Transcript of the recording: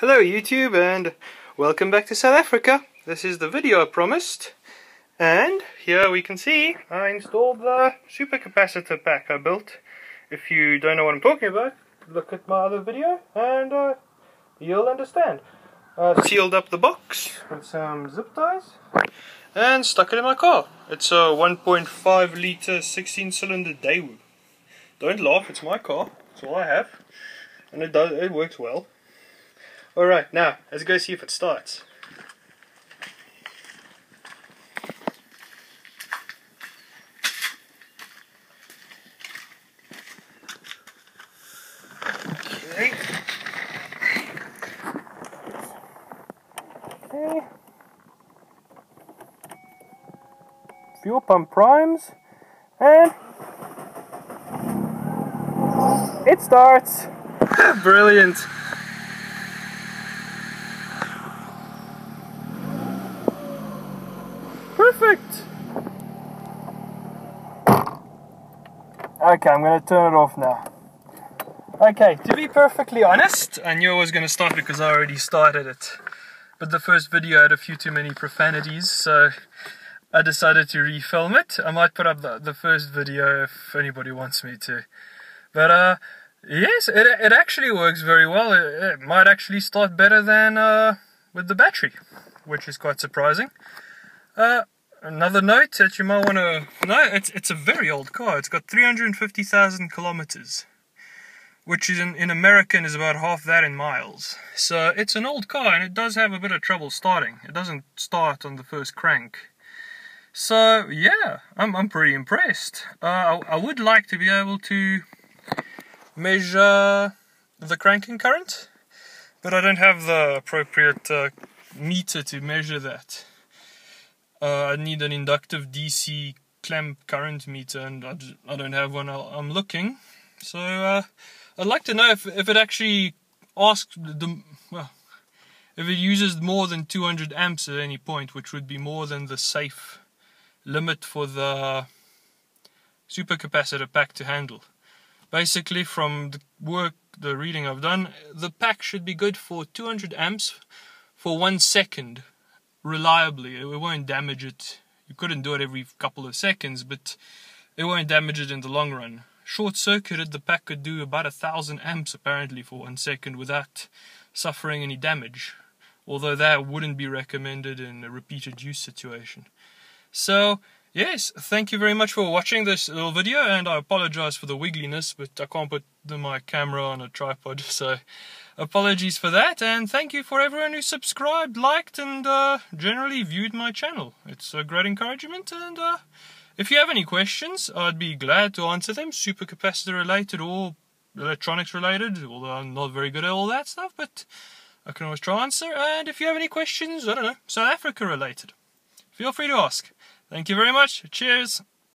Hello YouTube and welcome back to South Africa. This is the video I promised. And here we can see I installed the supercapacitor pack I built. If you don't know what I'm talking about, look at my other video and uh, you'll understand. I sealed up the box with some zip ties and stuck it in my car. It's a 1.5 litre 16 cylinder Daewoo. Don't laugh, it's my car. It's all I have. And it does it works well. Alright, now, let's go see if it starts. Okay. Okay. Fuel pump primes, and it starts. Brilliant. Perfect. Okay, I'm to turn it off now. Okay, to be perfectly honest, I knew I was to start because I already started it. But the first video had a few too many profanities, so I decided to refilm it. I might put up the, the first video if anybody wants me to. But uh, yes, it, it actually works very well. It, it might actually start better than uh, with the battery, which is quite surprising. Uh, another note that you might want to know, it's, it's a very old car. It's got 350,000 kilometers, which is in, in American is about half that in miles. So it's an old car and it does have a bit of trouble starting. It doesn't start on the first crank. So yeah, I'm, I'm pretty impressed. Uh, I, I would like to be able to measure the cranking current, but I don't have the appropriate uh, meter to measure that. Uh, I need an inductive DC clamp current meter, and I, I don't have one. I'm looking, so uh, I'd like to know if if it actually asks the well, if it uses more than 200 amps at any point, which would be more than the safe limit for the supercapacitor pack to handle. Basically, from the work, the reading I've done, the pack should be good for 200 amps for one second reliably. It won't damage it. You couldn't do it every couple of seconds, but it won't damage it in the long run. Short circuited, the pack could do about a thousand amps apparently for one second without suffering any damage. Although that wouldn't be recommended in a repeated use situation. So, yes, thank you very much for watching this little video, and I apologize for the wiggliness, but I can't put the, my camera on a tripod, so apologies for that, and thank you for everyone who subscribed, liked, and uh, generally viewed my channel. It's a great encouragement, and uh, if you have any questions, I'd be glad to answer them, supercapacitor related or electronics related, although I'm not very good at all that stuff, but I can always try and answer, and if you have any questions, I don't know, South Africa related, feel free to ask. Thank you very much. Cheers.